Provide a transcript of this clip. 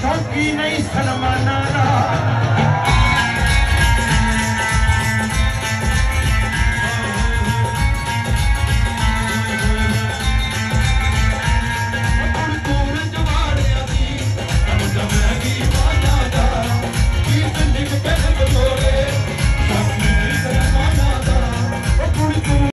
ਸ਼ੌਕੀ ਨਹੀਂ ਸਲਮਾਨਾ